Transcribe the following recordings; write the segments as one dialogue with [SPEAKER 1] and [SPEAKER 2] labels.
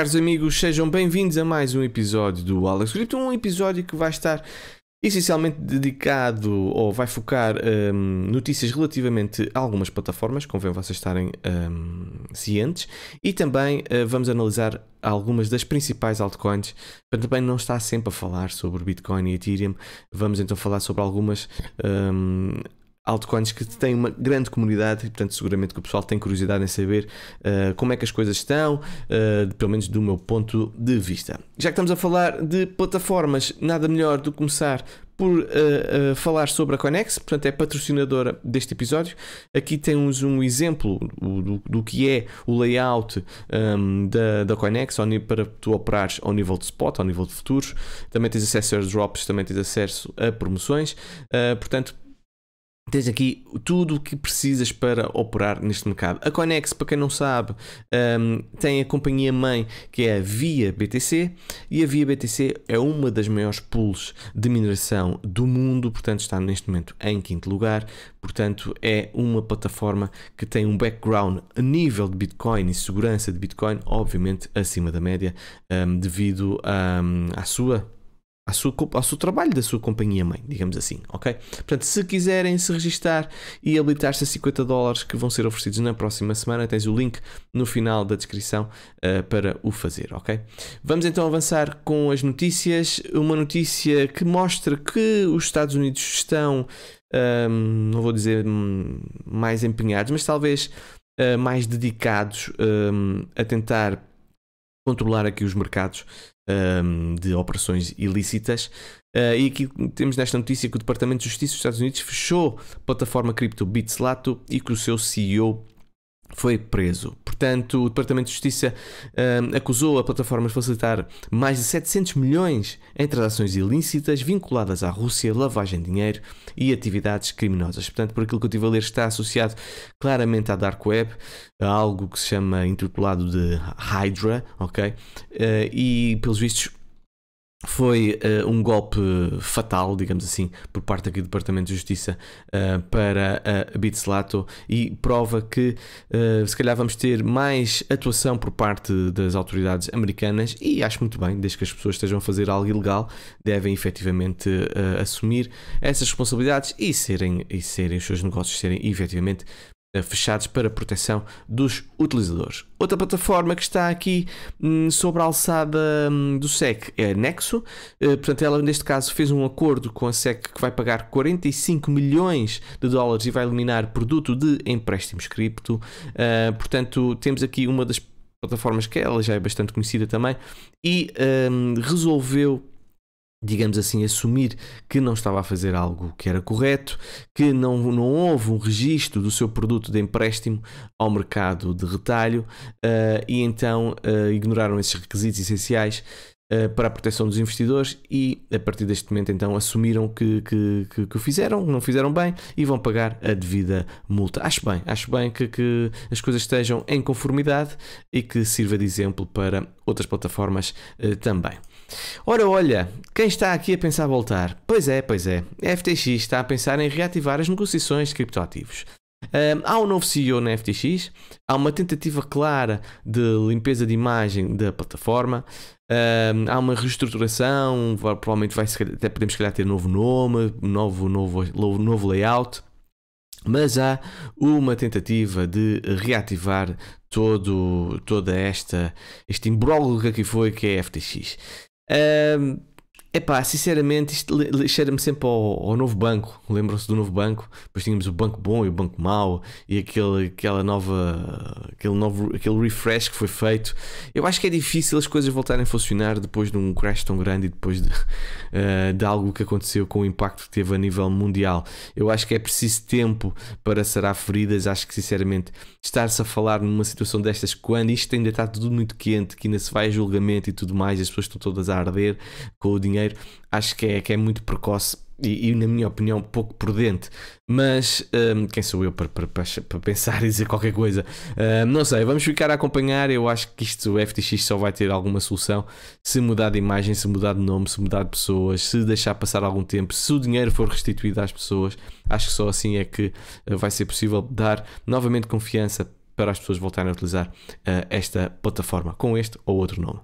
[SPEAKER 1] Caros amigos, sejam bem-vindos a mais um episódio do Alex Crypto, um episódio que vai estar essencialmente dedicado ou vai focar um, notícias relativamente a algumas plataformas, convém vocês estarem um, cientes, e também uh, vamos analisar algumas das principais altcoins, para também não estar sempre a falar sobre Bitcoin e Ethereum, vamos então falar sobre algumas um, altcoins que têm uma grande comunidade e, portanto, seguramente que o pessoal tem curiosidade em saber uh, como é que as coisas estão, uh, pelo menos do meu ponto de vista. Já que estamos a falar de plataformas, nada melhor do que começar por uh, falar sobre a Conex, portanto, é patrocinadora deste episódio. Aqui temos um exemplo do, do que é o layout um, da, da Conex para tu operares ao nível de spot, ao nível de futuros. Também tens acesso a drops, também tens acesso a promoções. portanto, Tens aqui tudo o que precisas para operar neste mercado. A Conex, para quem não sabe, um, tem a companhia mãe que é a Via BTC e a Via BTC é uma das maiores pools de mineração do mundo, portanto está neste momento em quinto lugar. Portanto, é uma plataforma que tem um background a nível de Bitcoin e segurança de Bitcoin, obviamente acima da média, um, devido um, à sua ao seu, ao seu trabalho da sua companhia mãe, digamos assim, ok? Portanto, se quiserem se registar e habilitar-se a 50 dólares que vão ser oferecidos na próxima semana, tens o link no final da descrição uh, para o fazer, ok? Vamos então avançar com as notícias. Uma notícia que mostra que os Estados Unidos estão, um, ehm, não vou dizer mais empenhados, mas talvez uh, mais dedicados um, ehm, a tentar controlar aqui os mercados um, de operações ilícitas. Uh, e aqui temos nesta notícia que o Departamento de Justiça dos Estados Unidos fechou a plataforma cripto Bitslato e que o seu CEO foi preso. Portanto, o Departamento de Justiça um, acusou a plataforma de facilitar mais de 700 milhões em transações ilícitas vinculadas à Rússia, lavagem de dinheiro e atividades criminosas. Portanto, por aquilo que eu estive a ler, está associado claramente à Dark Web, a algo que se chama intitulado de Hydra, ok? Uh, e, pelos vistos, foi uh, um golpe fatal, digamos assim, por parte aqui do Departamento de Justiça uh, para a Bitslato e prova que uh, se calhar vamos ter mais atuação por parte das autoridades americanas e acho muito bem, desde que as pessoas estejam a fazer algo ilegal, devem efetivamente assumir essas responsabilidades e serem, e serem os seus negócios serem efetivamente eh, fechados para proteção dos utilizadores. Outra plataforma que está aqui hum, sobre a alçada hum, do SEC é a Nexo. Uh, portanto, ela neste caso fez um acordo com a SEC que vai pagar 45 milhões de dólares e vai eliminar produto de empréstimos cripto. Uh, portanto, temos aqui uma das plataformas que ela já é bastante conhecida também e um, resolveu digamos assim, assumir que não estava a fazer algo que era correto, que não, não houve um registro do seu produto de empréstimo ao mercado de retalho uh, e então uh, ignoraram esses requisitos essenciais uh, para a proteção dos investidores e a partir deste momento então assumiram que, que, que, que, o fizeram, não fizeram bem e vão pagar a devida multa. Acho bem, acho bem que, que as coisas estejam em conformidade e que sirva de exemplo para outras plataformas também. Ora, olha, quem está aqui a pensar voltar? Pois é, pois é. A FTX está a pensar em reativar as negociações de criptoativos. Um, há um novo CEO na FTX, há uma tentativa clara de limpeza de imagem da plataforma, um, há uma reestruturação, provavelmente vai até podemos calhar ter novo nome, novo, novo, novo layout, mas há uma tentativa de reativar todo, toda esta este imbróglio que aqui foi que é a FTX. Um, Epá, sinceramente, isto cheira-me sempre ao, ao, novo banco. Lembram-se do novo banco? Depois tínhamos o banco bom e o banco mau e aquele, aquela nova, aquele novo, aquele refresh que foi feito. Eu acho que é difícil as coisas voltarem a funcionar depois de um crash tão grande e depois de, uh, de algo que aconteceu com o impacto que teve a nível mundial. Eu acho que é preciso tempo para sarar feridas. Acho que, sinceramente, estar-se a falar numa situação destas quando isto ainda está tudo muito quente, que ainda se vai a julgamento e tudo mais, as pessoas estão todas a arder com o dinheiro dinheiro, acho que é, que é muito precoce e, e, na minha opinião, pouco prudente. Mas um, quem sou eu para, para, para, pensar e dizer qualquer coisa? Um, não sei, vamos ficar a acompanhar. Eu acho que isto, o FTX, só vai ter alguma solução se mudar de imagem, se mudar de nome, se mudar de pessoas, se deixar passar algum tempo, se o dinheiro for restituído às pessoas. Acho que só assim é que uh, vai ser possível dar novamente confiança para as pessoas voltarem a utilizar uh, esta plataforma com este ou outro nome.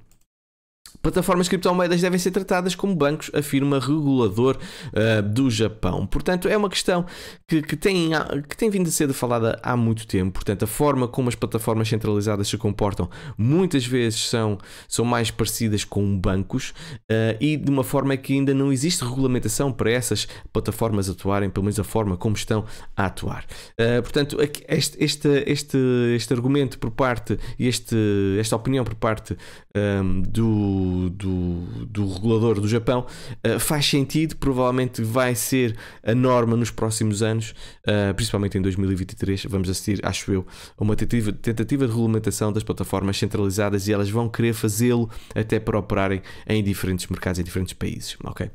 [SPEAKER 1] Plataformas criptomoedas devem ser tratadas como bancos, afirma regulador uh, do Japão. Portanto, é uma questão que, que, tem, que tem vindo a ser falada há muito tempo. Portanto, a forma como as plataformas centralizadas se comportam muitas vezes são, são mais parecidas com bancos uh, e de uma forma que ainda não existe regulamentação para essas plataformas atuarem, pelo menos a forma como estão a atuar. Uh, portanto, este, este, este, este argumento por parte, este, esta opinião por parte um, do do, do, regulador do Japão uh, faz sentido, provavelmente vai ser a norma nos próximos anos, uh, principalmente em 2023. Vamos assistir, acho eu, a uma tentativa, tentativa de regulamentação das plataformas centralizadas e elas vão querer fazê-lo até para operarem em diferentes mercados, em diferentes países. Ok?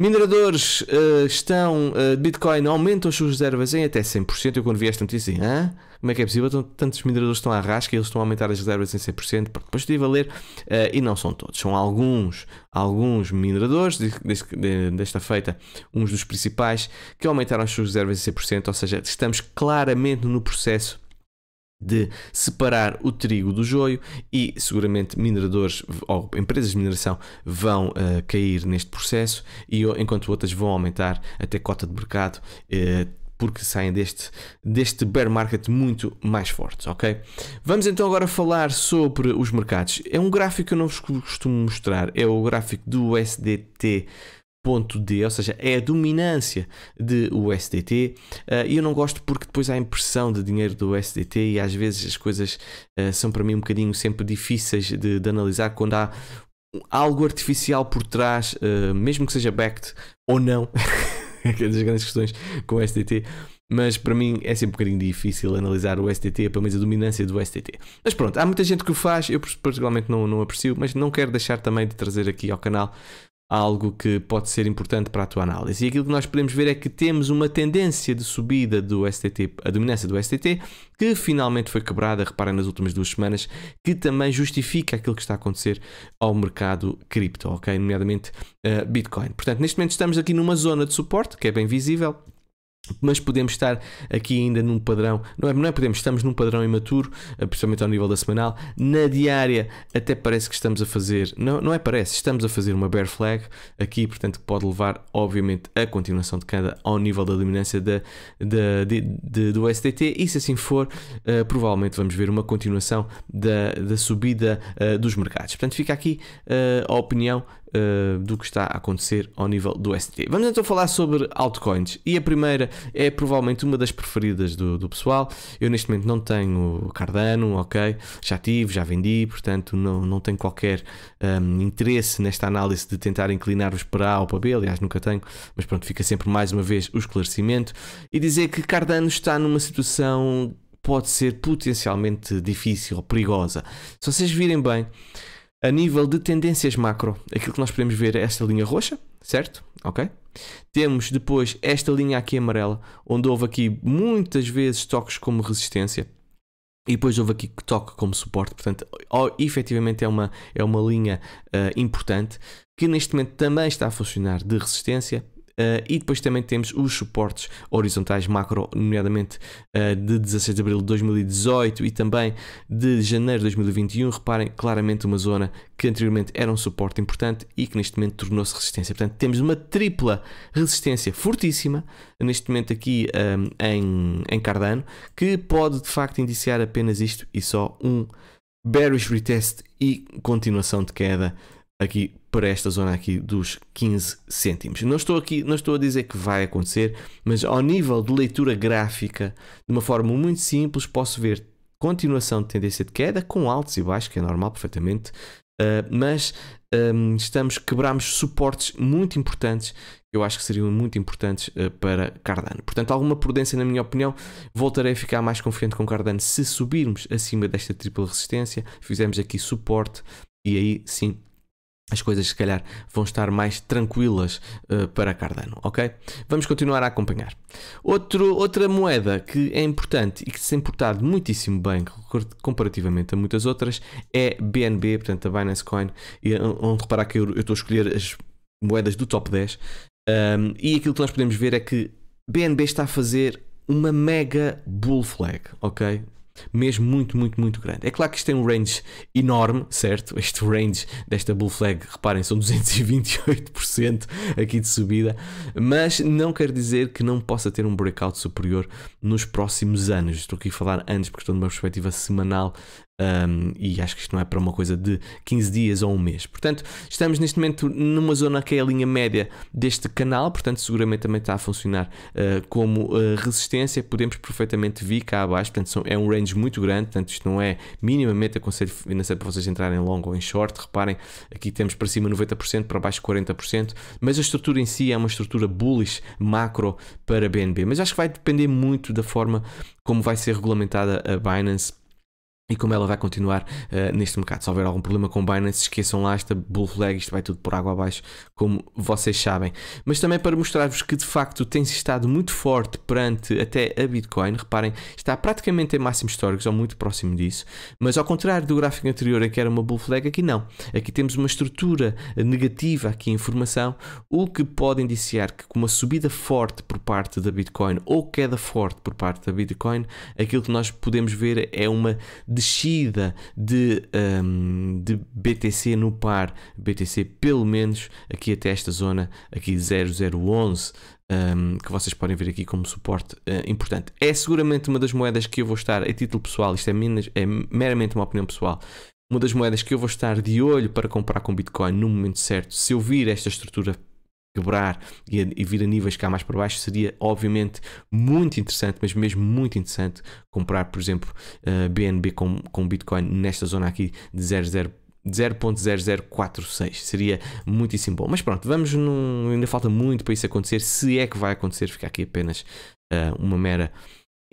[SPEAKER 1] Mineradores uh, estão, uh, Bitcoin aumentam as suas reservas em até 100%. Eu quando vi esta notícia, Hã? como é que é possível? Tantos mineradores estão à rasca e eles estão a aumentar as reservas em 100%. Depois estive a ler uh, e não são todos. São alguns, alguns mineradores, desta feita, uns dos principais, que aumentaram as suas reservas em 100%. Ou seja, estamos claramente no processo de separar o trigo do joio e seguramente mineradores ou empresas de mineração vão uh, cair neste processo e enquanto outras vão aumentar até cota de mercado uh, porque saem deste, deste bear market muito mais fortes, ok? Vamos então agora falar sobre os mercados. É um gráfico que eu não vos costumo mostrar, é o gráfico do USDT ponto D, ou seja, é a dominância de USDT uh, e eu não gosto porque depois há a impressão de dinheiro do USDT e às vezes as coisas uh, são para mim um bocadinho sempre difíceis de, de analisar quando há algo artificial por trás, uh, mesmo que seja backed ou não, é das grandes questões com o USDT. Mas para mim é sempre um bocadinho difícil analisar o STT, pelo menos a dominância do STT. Mas pronto, há muita gente que o faz, eu particularmente não, não aprecio, mas não quero deixar também de trazer aqui ao canal algo que pode ser importante para a tua análise. E aquilo que nós podemos ver é que temos uma tendência de subida do STT, a dominância do STT, que finalmente foi quebrada, reparem nas últimas duas semanas, que também justifica aquilo que está a acontecer ao mercado cripto, ok? Nomeadamente uh, Bitcoin. Portanto, neste momento estamos aqui numa zona de suporte que é bem visível mas podemos estar aqui ainda num padrão, não é, não é podemos, estamos num padrão imaturo, eh, principalmente ao nível da semanal. Na diária, até parece que estamos a fazer, não, não é parece, estamos a fazer uma bear flag aqui, portanto, que pode levar, obviamente, a continuação de queda ao nível da dominância da, da, de, de, do STT. E se assim for, uh, provavelmente vamos ver uma continuação da, da subida uh, dos mercados. Portanto, fica aqui uh, a opinião uh, do que está a acontecer ao nível do ST. Vamos então falar sobre altcoins e a primeira é provavelmente uma das preferidas do, do pessoal. Eu neste momento não tenho Cardano, ok? Já tive, já vendi, portanto não, não tenho qualquer um, ehm, interesse nesta análise de tentar inclinar-vos para A ou para B, aliás nunca tenho, mas pronto, fica sempre mais uma vez o esclarecimento e dizer que Cardano está numa situação pode ser potencialmente difícil perigosa. Se vocês virem bem, a nível de tendências macro, aquilo que nós podemos ver é esta linha roxa, certo? Ok? Temos depois esta linha aqui amarela, onde houve aqui muitas vezes toques como resistência. E depois houve aqui toque como suporte, portanto, efetivamente é uma, é uma linha uh, importante que neste momento também está a funcionar de resistência Uh, e depois também temos os suportes horizontais macro, nomeadamente uh, de 16 de abril de 2018 e também de janeiro de 2021. Reparem claramente uma zona que anteriormente era um suporte importante e que neste momento tornou-se resistência. Portanto, temos uma tripla resistência fortíssima neste momento aqui um, eh, em, em Cardano que pode de facto indiciar apenas isto e só um bearish retest e continuação de queda aqui para esta zona aqui dos 15 cêntimos. Não estou aqui, não estou a dizer que vai acontecer, mas ao nível de leitura gráfica, de uma forma muito simples, posso ver continuação de tendência de queda com altos e baixos, que é normal perfeitamente, uh, mas um, estamos quebramos suportes muito importantes eu acho que seriam muito importantes uh, para Cardano. Portanto, alguma prudência, na minha opinião. Voltarei a ficar mais confiante com Cardano se subirmos acima desta tripla resistência, fizermos aqui suporte e aí sim as coisas se calhar vão estar mais tranquilas uh, para Cardano, ok? Vamos continuar a acompanhar. Outro, outra moeda que é importante e que se tem portado muitíssimo bem comparativamente a muitas outras é BNB, portanto a Binance Coin, e onde reparar que eu, eu estou a escolher as moedas do top 10 um, e aquilo que nós podemos ver é que BNB está a fazer uma mega bull flag, ok? Mesmo muito, muito, muito grande. É claro que isto tem um range enorme, certo? Este range desta Bull Flag, reparem, são 228% aqui de subida, mas não quer dizer que não possa ter um breakout superior nos próximos anos. Estou aqui a falar anos porque estou numa perspectiva semanal um, e acho que isto não é para uma coisa de 15 dias ou um mês. Portanto, estamos neste momento numa zona que é a linha média deste canal, portanto, seguramente também está a funcionar uh, como uh, resistência. Podemos perfeitamente vir cá abaixo, portanto, é um range muito grande, portanto, isto não é minimamente aconselho financeiro para vocês entrarem em long ou em short. Reparem, aqui temos para cima 90%, para baixo 40%, mas a estrutura em si é uma estrutura bullish macro para BNB. Mas acho que vai depender muito da forma como vai ser regulamentada a Binance e como ela vai continuar uh, neste mercado. Se houver algum problema com Binance, esqueçam lá esta bull flag, isto vai tudo por água abaixo, como vocês sabem. Mas também para mostrar-vos que de facto tem estado muito forte perante até a Bitcoin, reparem, está praticamente em máximos históricos ou muito próximo disso, mas ao contrário do gráfico anterior que era uma bull flag, aqui não. Aqui temos uma estrutura negativa aqui em formação, o que pode indiciar que com uma subida forte por parte da Bitcoin ou queda forte por parte da Bitcoin, aquilo que nós podemos ver é uma descida de, um, de BTC no par, BTC pelo menos aqui até esta zona, aqui 0011, um, que vocês podem ver aqui como suporte uh, importante. É seguramente uma das moedas que eu vou estar, a título pessoal, isto é, é meramente uma opinião pessoal, uma das moedas que eu vou estar de olho para comprar com Bitcoin no momento certo, se eu vir esta estrutura quebrar e, e, vir a níveis cá mais para baixo seria obviamente muito interessante, mas mesmo muito interessante comprar, por exemplo, uh, BNB com, com Bitcoin nesta zona aqui de 00 0.0046 seria muitíssimo bom. Mas pronto, vamos num, ainda falta muito para isso acontecer. Se é que vai acontecer, fica aqui apenas uh, uma mera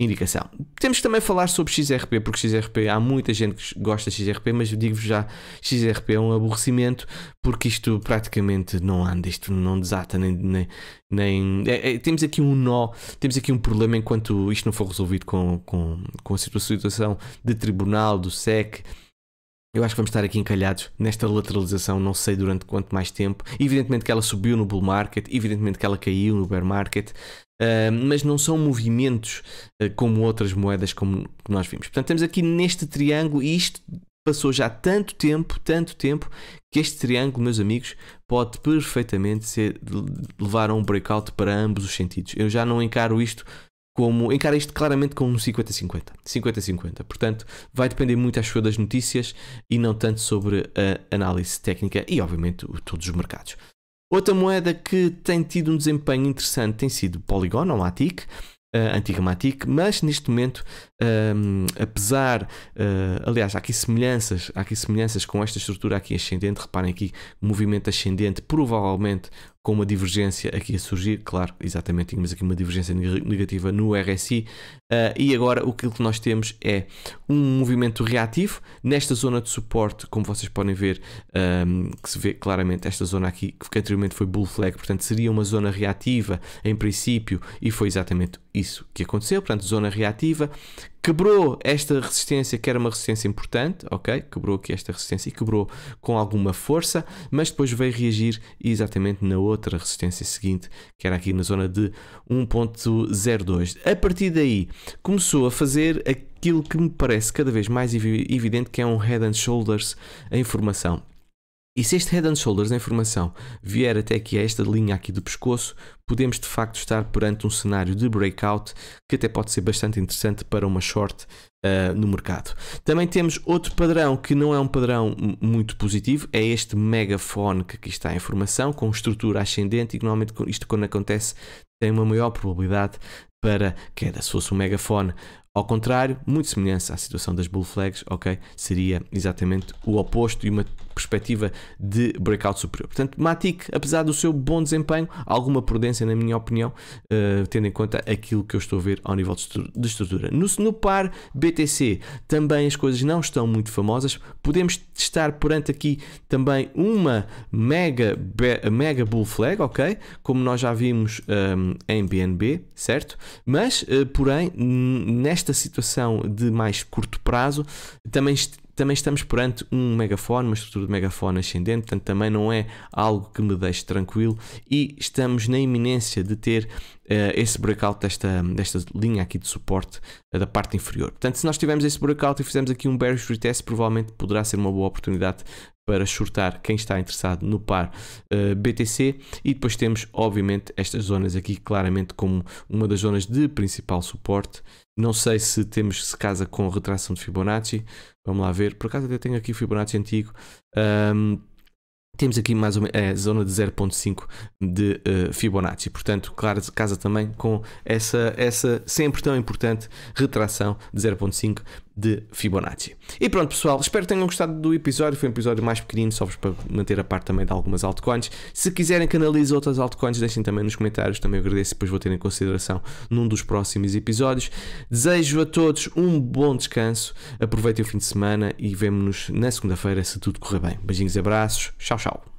[SPEAKER 1] indicação. Temos que também falar sobre XRP, porque XRP há muita gente que gosta de XRP, mas digo-vos já, XRP é um aborrecimento porque isto praticamente não anda, isto não desata nem. nem, nem é, é, temos aqui um nó, temos aqui um problema enquanto isto não for resolvido com, com, com a situação de tribunal, do SEC. Eu acho que vamos estar aqui encalhados nesta lateralização, não sei durante quanto mais tempo. Evidentemente que ela subiu no bull market, evidentemente que ela caiu no bear market, Uh, mas não são movimentos uh, como outras moedas como nós vimos. Portanto, temos aqui neste triângulo, e isto passou já tanto tempo, tanto tempo, que este triângulo, meus amigos, pode perfeitamente ser, levar a um breakout para ambos os sentidos. Eu já não encaro isto como. Encaro isto claramente como um 50-50. 50-50. Portanto, vai depender muito, acho eu, das notícias e não tanto sobre a análise técnica e, obviamente, todos os mercados. Outra moeda que tem tido um desempenho interessante tem sido Polygon ou Matic, uh, antiga Matic, mas neste momento, um, apesar, uh, aliás, há aqui semelhanças, há aqui semelhanças com esta estrutura aqui ascendente, reparem aqui, movimento ascendente, provavelmente com uma divergência aqui a surgir, claro, exatamente, tínhamos aqui uma divergência negativa no RSI, uh, e agora o que nós temos é um movimento reativo nesta zona de suporte, como vocês podem ver, um, que se vê claramente esta zona aqui, que anteriormente foi bull flag, portanto seria uma zona reativa em princípio, e foi exatamente isso que aconteceu, portanto zona reativa, quebrou esta resistência, que era uma resistência importante, ok? Quebrou aqui esta resistência e quebrou com alguma força, mas depois veio reagir exatamente na outra resistência seguinte, que era aqui na zona de 1.02. A partir daí, começou a fazer aquilo que me parece cada vez mais evidente, que é um head and shoulders em formação. E se este head and shoulders em formação vier até aqui a esta linha aqui do pescoço, podemos de facto estar perante um cenário de breakout que até pode ser bastante interessante para uma short uh, no mercado. Também temos outro padrão que não é um padrão muito positivo, é este megafone que aqui está em formação, com estrutura ascendente e normalmente isto quando acontece tem uma maior probabilidade para queda. Se fosse um megafone Ao contrário, muito semelhante à situação das bull flags, ok? Seria exatamente o oposto e uma perspectiva de breakout superior. Portanto, Matic, apesar do seu bom desempenho, alguma prudência na minha opinião, uh, tendo em conta aquilo que eu estou a ver ao nível de estrutura. No, no par BTC também as coisas não estão muito famosas. Podemos estar perante aqui também uma mega, mega bull flag, ok? Como nós já vimos um, em BNB, certo? Mas, uh, porém, nesta situação de mais curto prazo, também também estamos perante um megafone, uma estrutura de megafone ascendente, portanto também não é algo que me deixe tranquilo e estamos na iminência de ter esse breakout desta, desta linha aqui de suporte uh, da parte inferior. Portanto, se nós tivermos esse breakout e fizermos aqui um bearish retest, provavelmente poderá ser uma boa oportunidade para shortar quem está interessado no par uh, eh, BTC e depois temos obviamente estas zonas aqui claramente como uma das zonas de principal suporte. Não sei se temos se casa com retração de Fibonacci. Vamos lá ver, por acaso até tenho aqui o Fibonacci antigo. Um, temos aqui mais ou menos é, a zona de 0.5 de uh, Fibonacci, portanto, claro, casa também com essa, essa sempre tão importante retração de 0.5 de Fibonacci. E pronto, pessoal, espero que tenham gostado do episódio. Foi um episódio mais pequenino, só para manter a parte também de algumas altcoins. Se quiserem que analise outras altcoins, deixem também nos comentários. Também agradeço, depois vou ter em consideração num dos próximos episódios. Desejo a todos um bom descanso. Aproveitem o fim de semana e vemo-nos na segunda-feira, se tudo correr bem. Beijinhos e abraços. Tchau, tchau.